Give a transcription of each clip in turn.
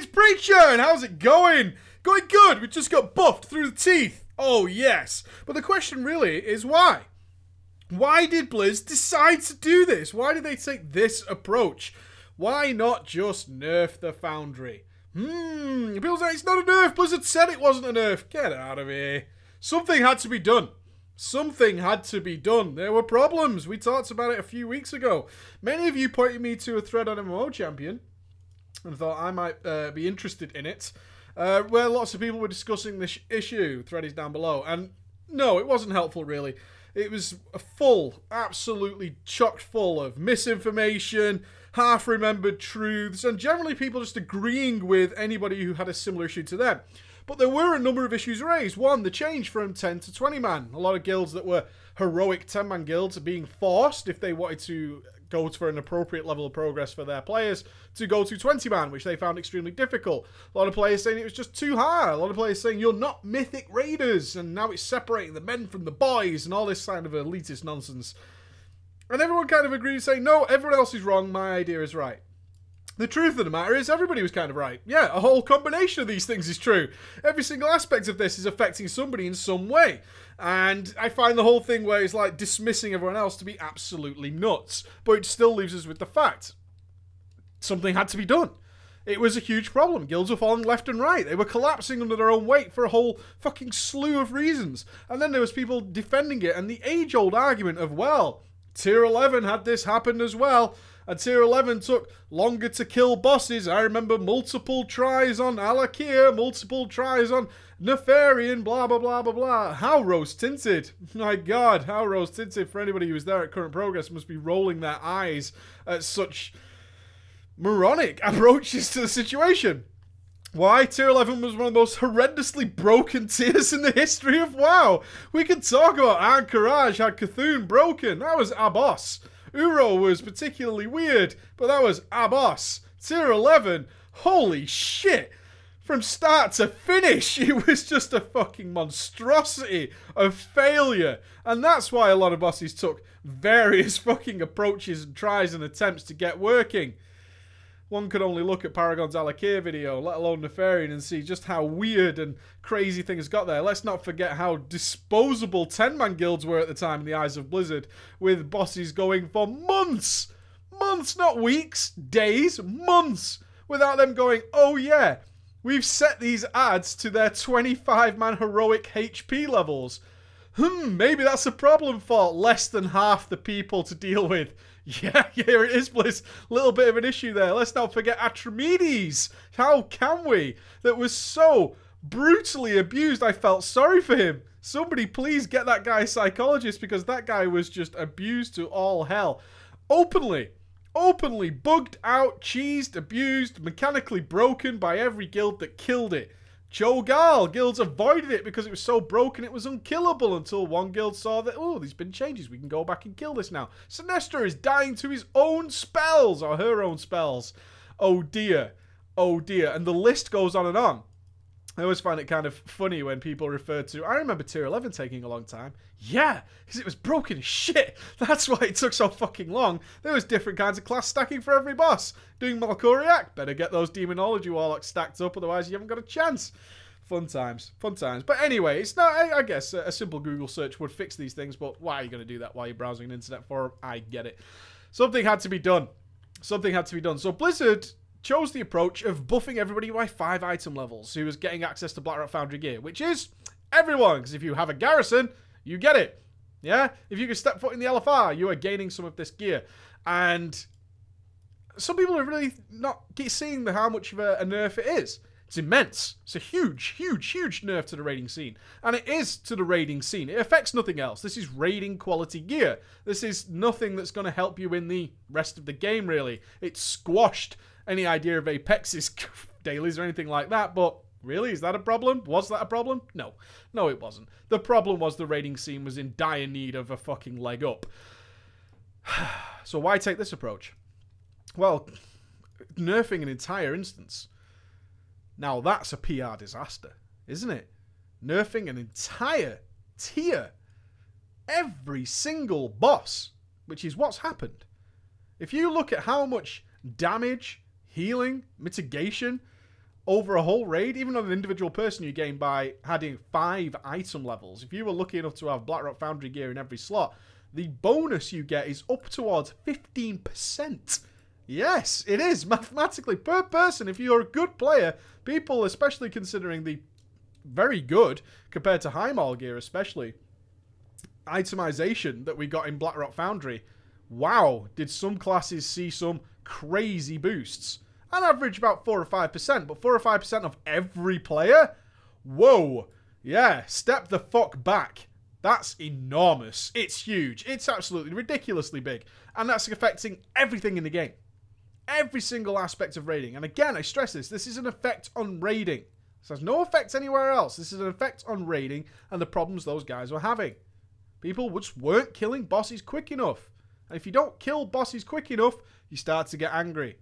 it's Preacher, and how's it going? Going good. We just got buffed through the teeth. Oh, yes. But the question really is why? Why did Blizz decide to do this? Why did they take this approach? Why not just nerf the Foundry? Hmm, people say it's not a nerf. Blizzard said it wasn't a nerf. Get out of here. Something had to be done. Something had to be done. There were problems. We talked about it a few weeks ago. Many of you pointed me to a thread on MMO Champion and thought I might uh, be interested in it, uh, where lots of people were discussing this issue. Thread is down below. And no, it wasn't helpful, really. It was full, absolutely chock full of misinformation, half remembered truths, and generally people just agreeing with anybody who had a similar issue to them. But there were a number of issues raised. One, the change from 10 to 20 man. A lot of guilds that were heroic 10 man guilds are being forced, if they wanted to go for an appropriate level of progress for their players, to go to 20 man, which they found extremely difficult. A lot of players saying it was just too high. A lot of players saying you're not mythic raiders, and now it's separating the men from the boys, and all this kind of elitist nonsense. And everyone kind of agreed saying, no, everyone else is wrong, my idea is right. The truth of the matter is, everybody was kind of right. Yeah, a whole combination of these things is true. Every single aspect of this is affecting somebody in some way. And I find the whole thing where it's like dismissing everyone else to be absolutely nuts. But it still leaves us with the fact something had to be done. It was a huge problem. Guilds were falling left and right. They were collapsing under their own weight for a whole fucking slew of reasons. And then there was people defending it, and the age-old argument of, well, Tier 11 had this happen as well. And Tier 11 took longer to kill bosses. I remember multiple tries on Al'Akir, multiple tries on Nefarian, blah, blah, blah, blah, blah. How rose-tinted. My God, how rose-tinted for anybody who was there at current progress must be rolling their eyes at such moronic approaches to the situation. Why? Tier 11 was one of the most horrendously broken tiers in the history of WoW. We can talk about Ahn'Qiraj had C'Thun broken. That was our boss. Ouro was particularly weird, but that was boss. Tier 11, holy shit. From start to finish, it was just a fucking monstrosity of failure. And that's why a lot of bosses took various fucking approaches and tries and attempts to get working one could only look at Paragon's Al'Akir video, let alone Nefarian, and see just how weird and crazy things got there. Let's not forget how disposable 10-man guilds were at the time in the eyes of Blizzard, with bosses going for months, months, not weeks, days, months, without them going, oh yeah, we've set these ads to their 25-man heroic HP levels. Hmm, maybe that's a problem for less than half the people to deal with. Yeah, here it is, Blizz. Little bit of an issue there. Let's not forget Atramedes. How can we? That was so brutally abused. I felt sorry for him. Somebody please get that guy a psychologist because that guy was just abused to all hell. Openly. Openly bugged out, cheesed, abused, mechanically broken by every guild that killed it. Cho'Gall, guilds avoided it because it was so broken it was unkillable until one guild saw that, oh, there's been changes, we can go back and kill this now. Sinestra is dying to his own spells, or her own spells. Oh dear, oh dear. And the list goes on and on. I always find it kind of funny when people refer to. I remember Tier 11 taking a long time. Yeah, because it was broken as shit. That's why it took so fucking long. There was different kinds of class stacking for every boss. Doing Maloriak, better get those Demonology Warlocks stacked up, otherwise you haven't got a chance. Fun times, fun times. But anyway, it's not. I, I guess a, a simple Google search would fix these things. But why are you going to do that while you're browsing an internet forum? I get it. Something had to be done. Something had to be done. So Blizzard chose the approach of buffing everybody by five item levels who was getting access to Blackrock Foundry gear, which is everyone, because if you have a garrison, you get it. Yeah? If you can step foot in the LFR, you are gaining some of this gear. And some people are really not seeing the, how much of a, a nerf it is. It's immense. It's a huge, huge, huge nerf to the raiding scene. And it is to the raiding scene. It affects nothing else. This is raiding quality gear. This is nothing that's going to help you in the rest of the game, really. It's squashed any idea of Apexis dailies or anything like that, but really, is that a problem? Was that a problem? No. No, it wasn't. The problem was the raiding scene was in dire need of a fucking leg up. so why take this approach? Well, nerfing an entire instance. Now that's a PR disaster, isn't it? Nerfing an entire tier. Every single boss, which is what's happened. If you look at how much damage healing, mitigation, over a whole raid, even on an individual person, you gain by adding five item levels. If you were lucky enough to have Blackrock Foundry gear in every slot, the bonus you get is up towards 15%. Yes, it is mathematically per person. If you're a good player, people, especially considering the very good compared to Highmaul gear, especially itemization that we got in Blackrock Foundry. Wow, did some classes see some crazy boosts? On average, about 4 or 5%, but 4 or 5% of every player? Whoa. Yeah, step the fuck back. That's enormous. It's huge. It's absolutely ridiculously big. And that's affecting everything in the game. Every single aspect of raiding. And again, I stress this. This is an effect on raiding. This has no effect anywhere else. This is an effect on raiding and the problems those guys were having. People just weren't killing bosses quick enough. And if you don't kill bosses quick enough, you start to get angry.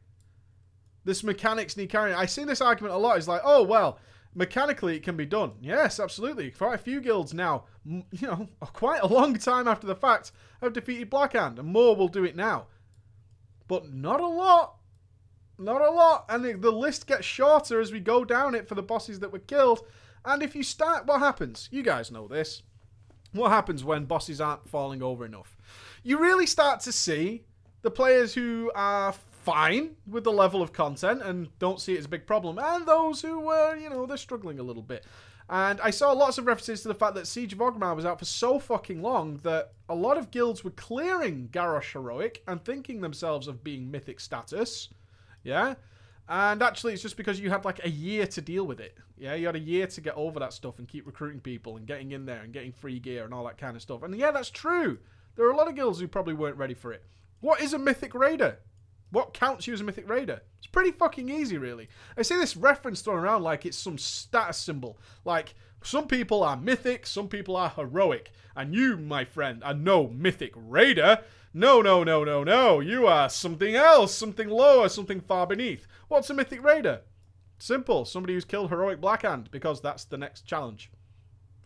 This mechanics need carrying. I see this argument a lot. It's like, oh, well, mechanically it can be done. Yes, absolutely. Quite a few guilds now, you know, quite a long time after the fact, have defeated Blackhand, and more will do it now. But not a lot. Not a lot. And the, the list gets shorter as we go down it for the bosses that were killed. And if you start, what happens? You guys know this. What happens when bosses aren't falling over enough? You really start to see the players who are fine with the level of content and don't see it as a big problem, and those who, were, you know, they're struggling a little bit. And I saw lots of references to the fact that Siege of Orgrimmar was out for so fucking long that a lot of guilds were clearing Garrosh Heroic and thinking themselves of being mythic status. Yeah? And actually, it's just because you had like a year to deal with it. Yeah, you had a year to get over that stuff and keep recruiting people and getting in there and getting free gear and all that kind of stuff. And yeah, that's true. There are a lot of guilds who probably weren't ready for it. What is a mythic raider? What counts you as a mythic raider? It's pretty fucking easy, really. I see this reference thrown around like it's some status symbol. Like, some people are mythic, some people are heroic. And you, my friend, are no mythic raider. No, no, no, no, no. You are something else, something lower, something far beneath. What's a mythic raider? Simple. Somebody who's killed heroic blackhand because that's the next challenge.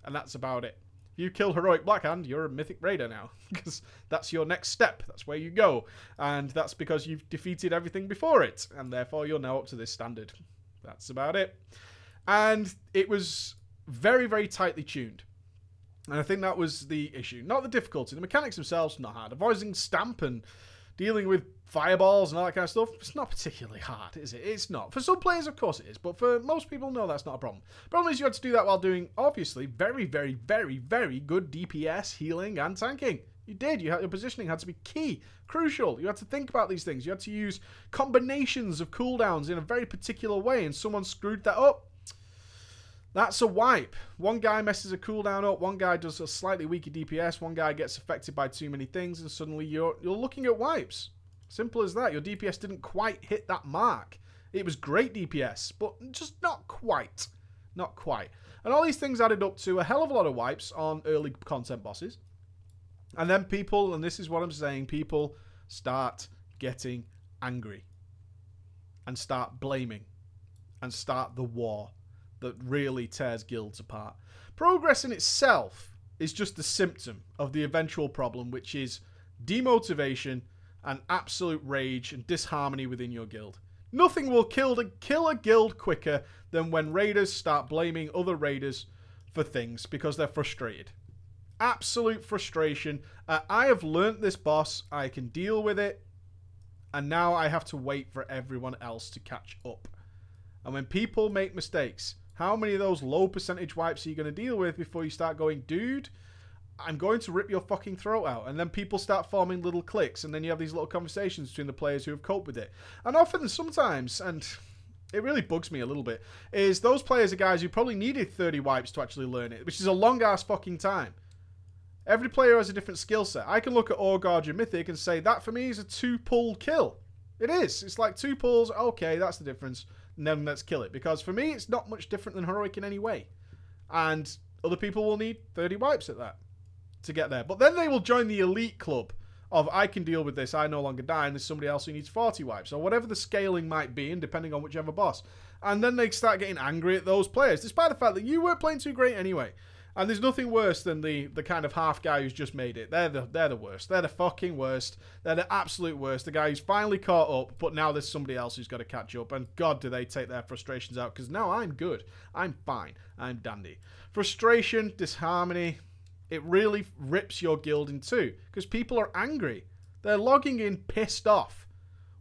And that's about it. If you kill heroic blackhand, you're a mythic raider now because that's your next step. That's where you go. And that's because you've defeated everything before it and therefore you're now up to this standard. That's about it. And it was very very tightly tuned. And I think that was the issue. Not the difficulty. The mechanics themselves not hard. Avoiding stamp and dealing with fireballs and all that kind of stuff, it's not particularly hard, is it? It's not. For some players, of course it is, but for most people, no, that's not a problem. Problem is you had to do that while doing, obviously, very, very, very, very good DPS, healing, and tanking. You did. You had, your positioning had to be key, crucial. You had to think about these things. You had to use combinations of cooldowns in a very particular way, and someone screwed that up. That's a wipe. One guy messes a cooldown up, one guy does a slightly weaker DPS, one guy gets affected by too many things, and suddenly you're you're looking at wipes. Simple as that. Your DPS didn't quite hit that mark. It was great DPS, but just not quite. Not quite. And all these things added up to a hell of a lot of wipes on early content bosses. And then people, and this is what I'm saying, people start getting angry. And start blaming. And start the war that really tears guilds apart. Progress in itself is just a symptom of the eventual problem, which is demotivation and absolute rage and disharmony within your guild. Nothing will kill, the, kill a guild quicker than when raiders start blaming other raiders for things because they're frustrated. Absolute frustration. Uh, I have learnt this boss. I can deal with it. And now I have to wait for everyone else to catch up. And when people make mistakes, how many of those low percentage wipes are you going to deal with before you start going, dude, I'm going to rip your fucking throat out. And then people start forming little cliques, and then you have these little conversations between the players who have coped with it. And often, sometimes, and it really bugs me a little bit, is those players are guys who probably needed 30 wipes to actually learn it, which is a long ass fucking time. Every player has a different skill set. I can look at Orgard and Mythic and say that for me is a two pull kill. It is. It's like two pulls. Okay, that's the difference then let's kill it. Because for me, it's not much different than Heroic in any way. And other people will need 30 wipes at that to get there. But then they will join the elite club of I can deal with this, I no longer die, and there's somebody else who needs 40 wipes, or whatever the scaling might be, and depending on whichever boss. And then they start getting angry at those players, despite the fact that you weren't playing too great anyway. And there's nothing worse than the the kind of half guy who's just made it. They're the they're the worst. They're the fucking worst. They're the absolute worst. The guy who's finally caught up, but now there's somebody else who's got to catch up. And God, do they take their frustrations out? Because now I'm good. I'm fine. I'm dandy. Frustration, disharmony, it really rips your guild in two because people are angry. They're logging in pissed off,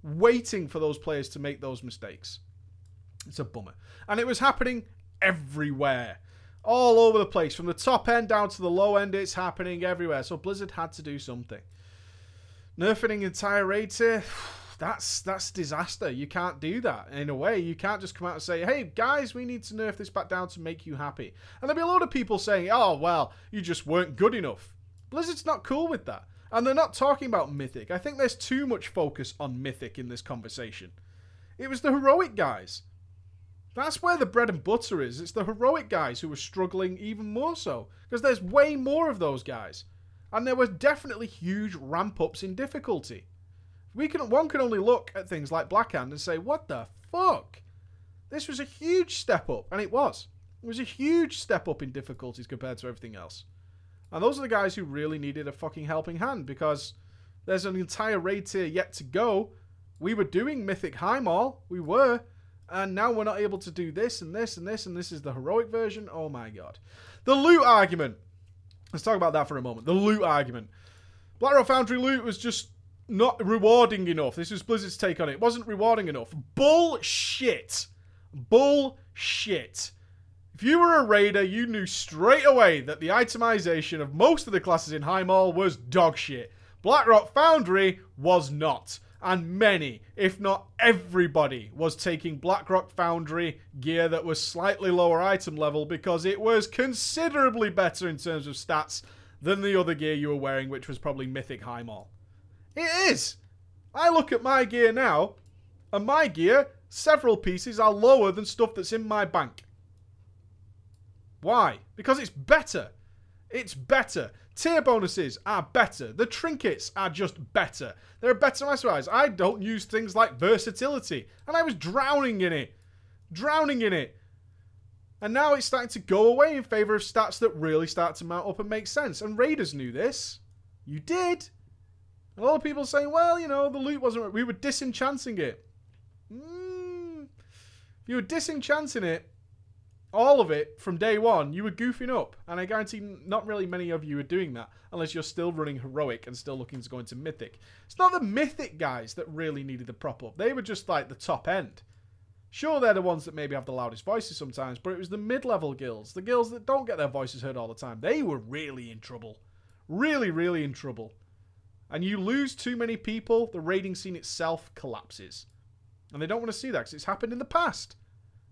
waiting for those players to make those mistakes. It's a bummer. And it was happening everywhere all over the place. From the top end down to the low end, it's happening everywhere. So Blizzard had to do something. Nerfing entire raid tier, that's that's disaster. You can't do that in a way. You can't just come out and say, "Hey guys, we need to nerf this back down to make you happy." And there'll be a lot of people saying, "Oh well, you just weren't good enough." Blizzard's not cool with that, and they're not talking about Mythic. I think there's too much focus on Mythic in this conversation. It was the heroic guys. That's where the bread and butter is. It's the heroic guys who are struggling even more so. Because there's way more of those guys. And there were definitely huge ramp ups in difficulty. We can one can only look at things like Blackhand and say, what the fuck? This was a huge step up, and it was. It was a huge step up in difficulties compared to everything else. And those are the guys who really needed a fucking helping hand because there's an entire raid tier yet to go. We were doing Mythic Highmaul. We were and now we're not able to do this and this and this and this is the heroic version. Oh my god. The loot argument. Let's talk about that for a moment. The loot argument. Blackrock Foundry loot was just not rewarding enough. This was Blizzard's take on it. It wasn't rewarding enough. Bullshit. Bullshit. If you were a raider, you knew straight away that the itemization of most of the classes in Highmaul was dogshit. Blackrock Foundry was not and many, if not everybody, was taking Blackrock Foundry gear that was slightly lower item level because it was considerably better in terms of stats than the other gear you were wearing, which was probably Mythic Highmaul. It is! I look at my gear now, and my gear, several pieces are lower than stuff that's in my bank. Why? Because it's better. It's better. Tier bonuses are better. The trinkets are just better. They're better masterwise. I don't use things like versatility. And I was drowning in it. Drowning in it. And now it's starting to go away in favour of stats that really start to mount up and make sense. And Raiders knew this. You did. A lot of people saying, well, you know, the loot wasn't... We were disenchanting it. Mm. If you were disenchanting it, all of it from day one, you were goofing up. And I guarantee not really many of you are doing that unless you're still running Heroic and still looking to go into Mythic. It's not the Mythic guys that really needed the prop up. They were just like the top end. Sure, they're the ones that maybe have the loudest voices sometimes, but it was the mid-level guilds, the guilds that don't get their voices heard all the time. They were really in trouble. Really, really in trouble. And you lose too many people, the raiding scene itself collapses. And they don't want to see that because it's happened in the past.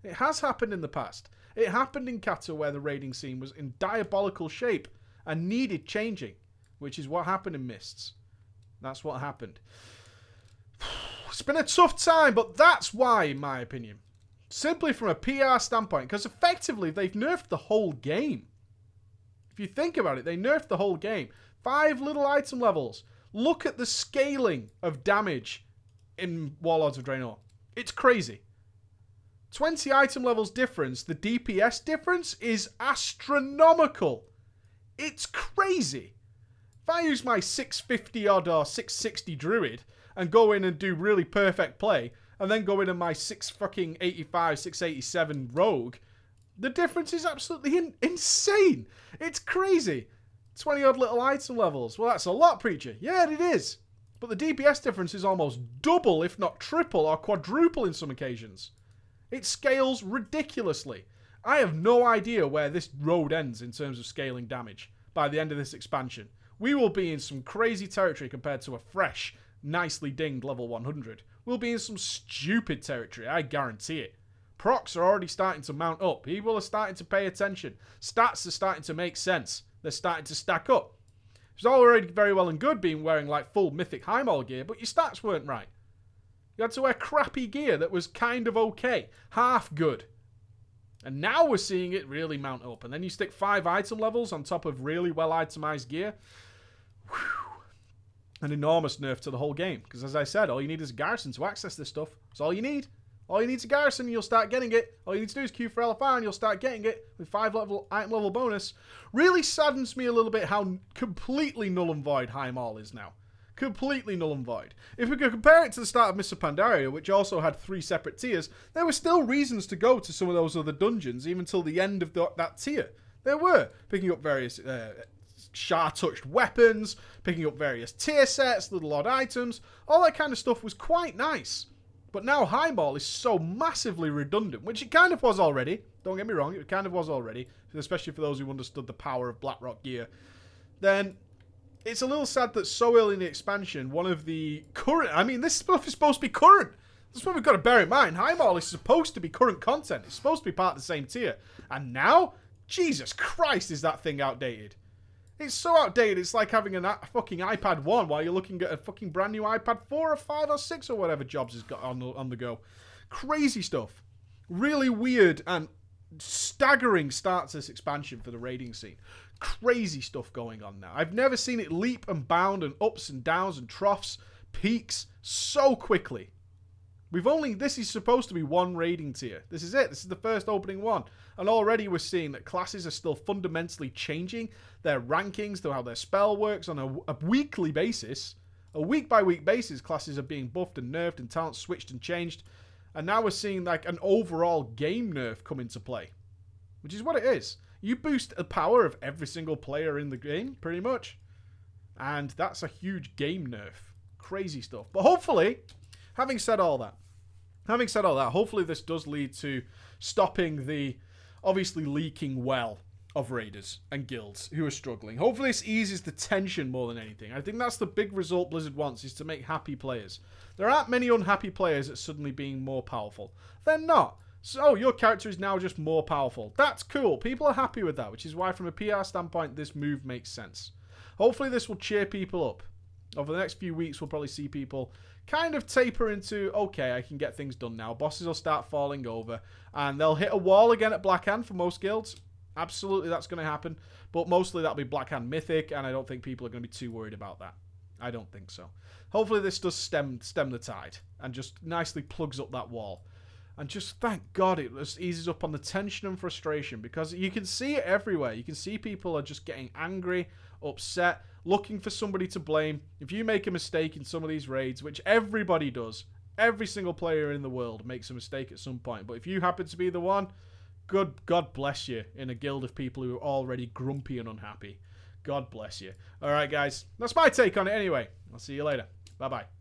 It has happened in the past. It happened in Cata where the raiding scene was in diabolical shape and needed changing, which is what happened in Mists. That's what happened. It's been a tough time, but that's why, in my opinion. Simply from a PR standpoint, because effectively they've nerfed the whole game. If you think about it, they nerfed the whole game. Five little item levels. Look at the scaling of damage in Warlords of Draenor. It's crazy. 20 item levels difference, the DPS difference is astronomical. It's crazy. If I use my 650 odd or 660 druid and go in and do really perfect play, and then go in and my 6 fucking 85, 687 rogue, the difference is absolutely in insane. It's crazy. 20 odd little item levels. Well, that's a lot, Preacher. Yeah, it is. But the DPS difference is almost double, if not triple or quadruple in some occasions. It scales ridiculously. I have no idea where this road ends in terms of scaling damage by the end of this expansion. We will be in some crazy territory compared to a fresh, nicely dinged level 100. We'll be in some stupid territory, I guarantee it. Procs are already starting to mount up. People are starting to pay attention. Stats are starting to make sense. They're starting to stack up. It's already very well and good being wearing like full Mythic Highmaul gear, but your stats weren't right. You had to wear crappy gear that was kind of okay, half good. And now we're seeing it really mount up. And then you stick five item levels on top of really well itemized gear. Whew. An enormous nerf to the whole game. Because as I said, all you need is a garrison to access this stuff. That's all you need. All you need is a garrison you'll start getting it. All you need to do is queue for LFR and you'll start getting it with 5 level item level bonus. Really saddens me a little bit how completely null and void Highmaul is now. Completely null and void. If we could compare it to the start of Mr. Pandaria, which also had three separate tiers, there were still reasons to go to some of those other dungeons, even till the end of the, that tier. There were. Picking up various uh, Sha-touched weapons, picking up various tier sets, little odd items, all that kind of stuff was quite nice. But now Highmaul is so massively redundant, which it kind of was already. Don't get me wrong, it kind of was already, especially for those who understood the power of Blackrock gear. Then it's a little sad that so early in the expansion, one of the current. I mean, this stuff is supposed to be current. That's what we've got to bear in mind. Highmaul is supposed to be current content. It's supposed to be part of the same tier. And now, Jesus Christ, is that thing outdated? It's so outdated. It's like having a fucking iPad 1 while you're looking at a fucking brand new iPad 4 or 5 or 6 or whatever Jobs has got on the, on the go. Crazy stuff. Really weird and staggering start to this expansion for the raiding scene. Crazy stuff going on now. I've never seen it leap and bound and ups and downs and troughs, peaks so quickly. We've only, this is supposed to be one raiding tier. This is it. This is the first opening one. And already we're seeing that classes are still fundamentally changing their rankings, to how their spell works on a, a weekly basis. A week by week basis, classes are being buffed and nerfed and talents switched and changed. And now we're seeing like an overall game nerf come into play. Which is what it is. You boost the power of every single player in the game, pretty much. And that's a huge game nerf. Crazy stuff. But hopefully, having said all that, having said all that, hopefully this does lead to stopping the obviously leaking well of raiders and guilds who are struggling. Hopefully this eases the tension more than anything. I think that's the big result Blizzard wants is to make happy players. There aren't many unhappy players at suddenly being more powerful. They're not. So oh, your character is now just more powerful. That's cool. People are happy with that, which is why from a PR standpoint this move makes sense. Hopefully this will cheer people up. Over the next few weeks we'll probably see people kind of taper into, okay, I can get things done now. Bosses will start falling over, and they'll hit a wall again at Blackhand for most guilds. Absolutely, that's going to happen. But mostly that'll be Blackhand Mythic, and I don't think people are going to be too worried about that. I don't think so. Hopefully this does stem stem the tide and just nicely plugs up that wall. And just thank God it just eases up on the tension and frustration because you can see it everywhere. You can see people are just getting angry, upset, looking for somebody to blame. If you make a mistake in some of these raids, which everybody does, every single player in the world makes a mistake at some point. But if you happen to be the one, good God bless you in a guild of people who are already grumpy and unhappy. God bless you. All right, guys. That's my take on it anyway. I'll see you later. Bye-bye.